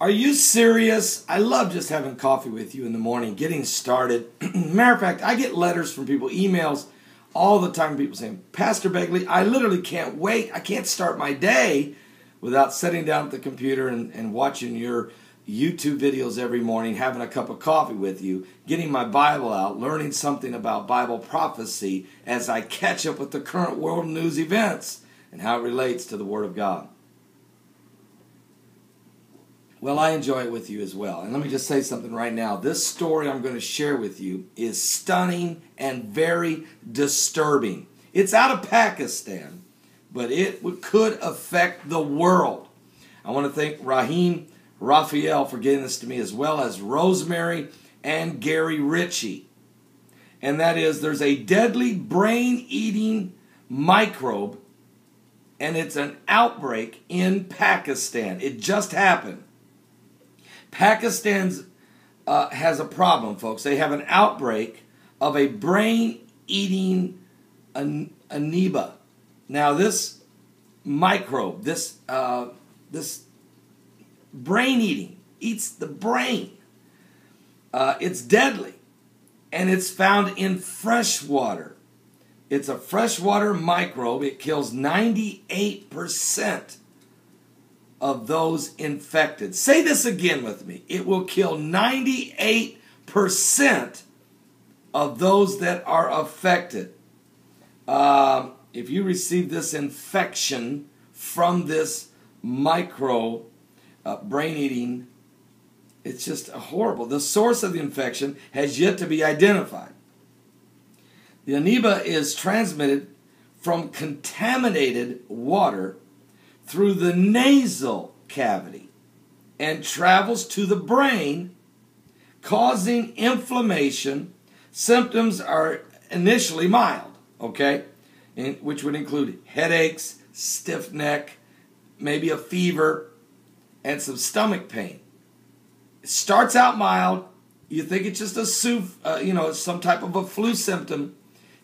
Are you serious? I love just having coffee with you in the morning, getting started. Matter of fact, I get letters from people, emails all the time, people saying, Pastor Begley, I literally can't wait. I can't start my day without sitting down at the computer and, and watching your YouTube videos every morning, having a cup of coffee with you, getting my Bible out, learning something about Bible prophecy as I catch up with the current world news events and how it relates to the Word of God. Well, I enjoy it with you as well. And let me just say something right now. This story I'm going to share with you is stunning and very disturbing. It's out of Pakistan, but it could affect the world. I want to thank Rahim Raphael for getting this to me, as well as Rosemary and Gary Ritchie. And that is there's a deadly brain eating microbe, and it's an outbreak in Pakistan. It just happened. Pakistan's uh, has a problem, folks. They have an outbreak of a brain-eating an- amoeba. Now, this microbe, this uh, this brain-eating, eats the brain. Uh, it's deadly, and it's found in fresh water. It's a freshwater microbe. It kills 98% of those infected. Say this again with me. It will kill 98% of those that are affected. Um, if you receive this infection from this micro uh, brain eating, it's just horrible. The source of the infection has yet to be identified. The amoeba is transmitted from contaminated water through the nasal cavity and travels to the brain, causing inflammation. Symptoms are initially mild, okay, which would include headaches, stiff neck, maybe a fever, and some stomach pain. It starts out mild. You think it's just a soup, uh, you know, some type of a flu symptom.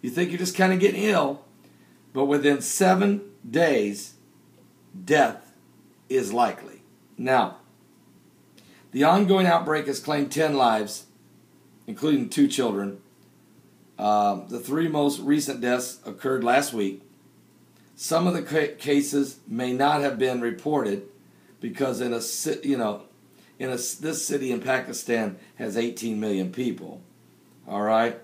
You think you're just kind of getting ill, but within seven days, death is likely. Now, the ongoing outbreak has claimed 10 lives, including two children. Uh, the three most recent deaths occurred last week. Some of the ca- cases may not have been reported because in a you know in a, this city in Pakistan has 18 million people. All right,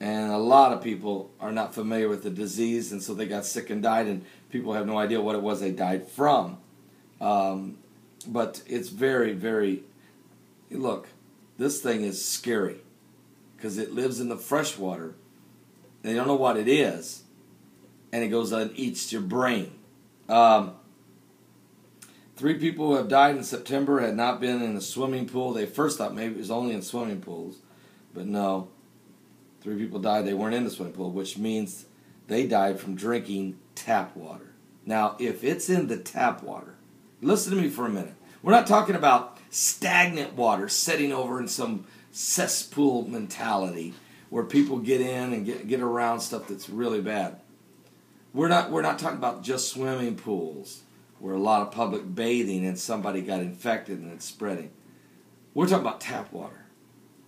and a lot of people are not familiar with the disease, and so they got sick and died, and people have no idea what it was they died from. Um, but it's very, very. Look, this thing is scary because it lives in the fresh water. They don't know what it is, and it goes and eats your brain. Um, three people who have died in September had not been in a swimming pool. They first thought maybe it was only in swimming pools, but no. Three people died. They weren't in the swimming pool, which means they died from drinking tap water. Now, if it's in the tap water, listen to me for a minute. We're not talking about stagnant water sitting over in some cesspool mentality where people get in and get, get around stuff that's really bad. We're not, we're not talking about just swimming pools where a lot of public bathing and somebody got infected and it's spreading. We're talking about tap water.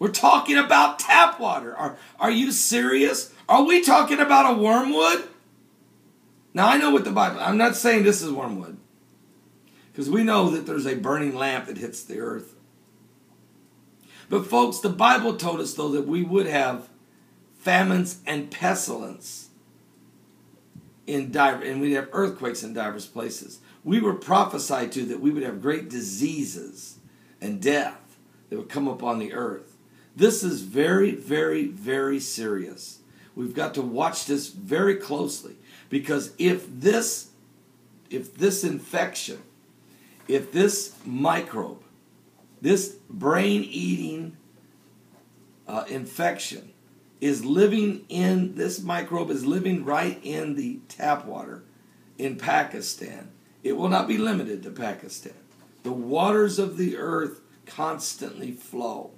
We're talking about tap water. Are, are you serious? Are we talking about a wormwood? Now, I know what the Bible, I'm not saying this is wormwood. Because we know that there's a burning lamp that hits the earth. But, folks, the Bible told us, though, that we would have famines and pestilence in diver, and we'd have earthquakes in diverse places. We were prophesied to that we would have great diseases and death that would come upon the earth. This is very, very, very serious. We've got to watch this very closely because if this if this infection, if this microbe, this brain eating uh, infection is living in this microbe is living right in the tap water in Pakistan. It will not be limited to Pakistan. The waters of the earth constantly flow.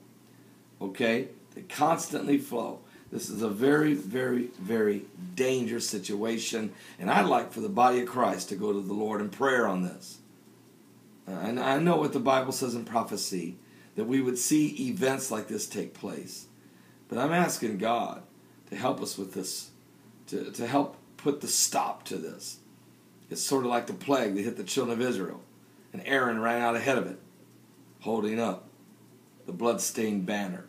Okay? They constantly flow. This is a very, very, very dangerous situation. And I'd like for the body of Christ to go to the Lord in prayer on this. Uh, and I know what the Bible says in prophecy that we would see events like this take place. But I'm asking God to help us with this, to, to help put the stop to this. It's sort of like the plague that hit the children of Israel. And Aaron ran out ahead of it, holding up the blood-stained banner,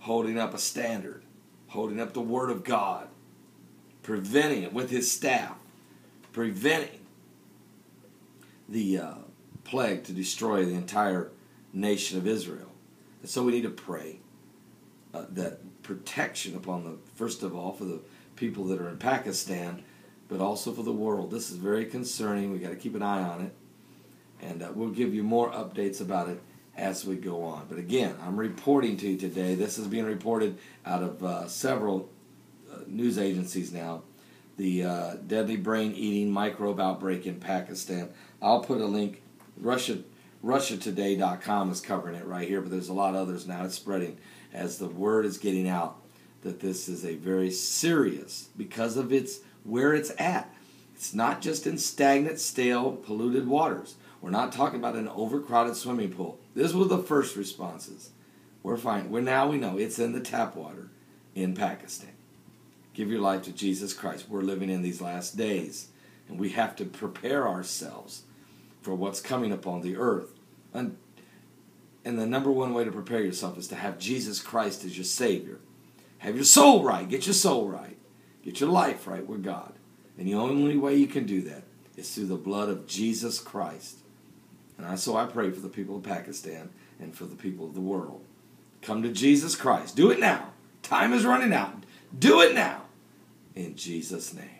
holding up a standard, holding up the word of God, preventing it with his staff, preventing the uh, plague to destroy the entire nation of Israel. And so we need to pray uh, that protection upon the, first of all, for the people that are in Pakistan, but also for the world. This is very concerning. we got to keep an eye on it. And uh, we'll give you more updates about it as we go on. But again, I'm reporting to you today. This is being reported out of uh, several uh, news agencies now. The uh, deadly brain eating microbe outbreak in Pakistan. I'll put a link. Russia RussiaToday.com is covering it right here, but there's a lot of others now. It's spreading as the word is getting out that this is a very serious because of its where it's at. It's not just in stagnant, stale, polluted waters. We're not talking about an overcrowded swimming pool. This was the first responses. We're fine. We're now we know it's in the tap water in Pakistan. Give your life to Jesus Christ. We're living in these last days, and we have to prepare ourselves for what's coming upon the earth. And, and the number one way to prepare yourself is to have Jesus Christ as your Savior. Have your soul right. Get your soul right. Get your life right with God. And the only way you can do that is through the blood of Jesus Christ. And I, so I pray for the people of Pakistan and for the people of the world. Come to Jesus Christ. Do it now. Time is running out. Do it now. In Jesus' name.